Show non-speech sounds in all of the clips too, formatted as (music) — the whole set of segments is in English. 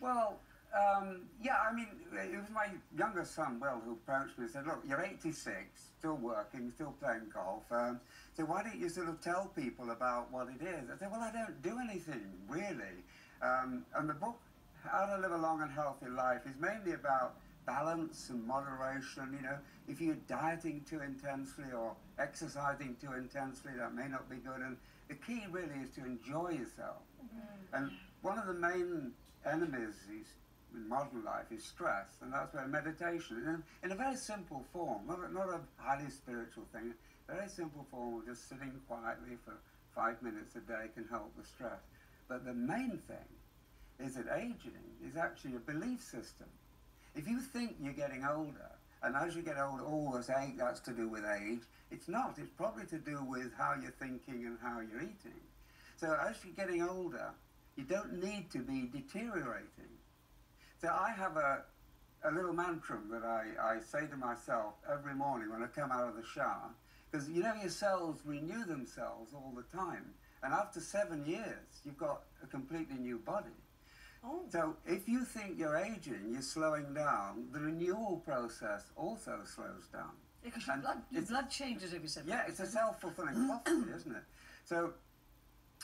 Well, um, yeah, I mean, it was my younger son, Will, who approached me and said, look, you're 86, still working, still playing golf, um, so why don't you sort of tell people about what it is? I said, well, I don't do anything, really. Um, and the book, How to Live a Long and Healthy Life, is mainly about balance and moderation. You know, if you're dieting too intensely or exercising too intensely, that may not be good. And the key really is to enjoy yourself. Mm-hmm. And one of the main enemies in modern life is stress, and that's where meditation, in, in a very simple form, not a, not a highly spiritual thing, very simple form of just sitting quietly for five minutes a day can help with stress. But the main thing is that aging is actually a belief system. If you think you're getting older, and as you get older, oh, that's, age, that's to do with age, it's not. It's probably to do with how you're thinking and how you're eating. So as you're getting older, you don't need to be deteriorating. So I have a, a little mantra that I, I say to myself every morning when I come out of the shower, because you know your cells renew themselves all the time. And after seven years, you've got a completely new body. Oh. So if you think you're aging, you're slowing down, the renewal process also slows down. Because your, blood, your blood changes every seven Yeah, it's a self-fulfilling (clears throat) prophecy, isn't it? So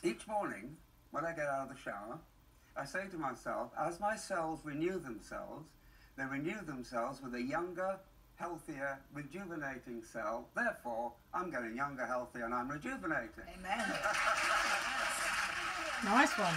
each morning, when I get out of the shower, I say to myself, as my cells renew themselves, they renew themselves with a younger, healthier, rejuvenating cell. Therefore, I'm getting younger, healthier, and I'm rejuvenating. Amen. (laughs) nice one.